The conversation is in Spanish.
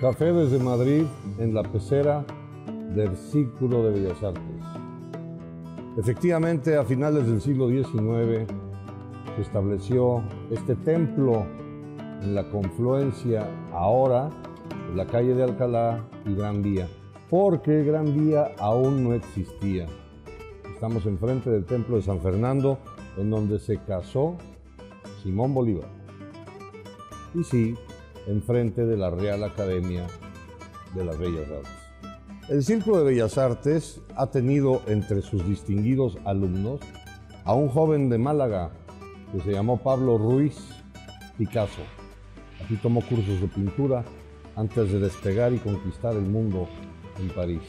Café desde Madrid en la pecera del Círculo de Bellas Artes. Efectivamente, a finales del siglo XIX se estableció este templo en la confluencia ahora de la calle de Alcalá y Gran Vía, porque Gran Vía aún no existía. Estamos enfrente del templo de San Fernando, en donde se casó Simón Bolívar. Y sí, enfrente de la Real Academia de las Bellas Artes. El Círculo de Bellas Artes ha tenido entre sus distinguidos alumnos a un joven de Málaga que se llamó Pablo Ruiz Picasso. Aquí tomó cursos de pintura antes de despegar y conquistar el mundo en París.